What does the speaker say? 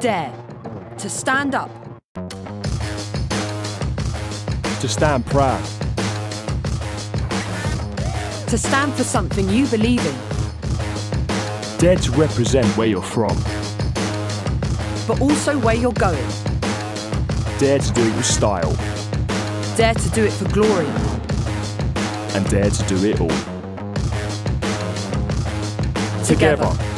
Dare. To stand up. To stand proud. To stand for something you believe in. Dare to represent where you're from. But also where you're going. Dare to do it with style. Dare to do it for glory. And dare to do it all. Together.